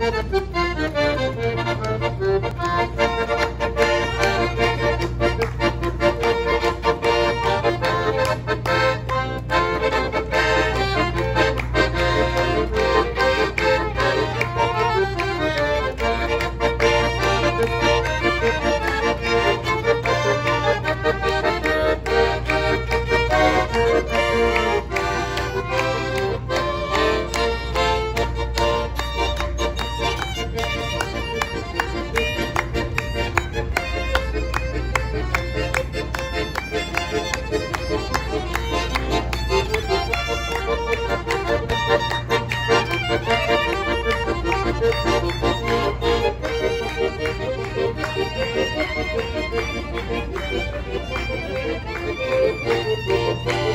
Thank Thank you.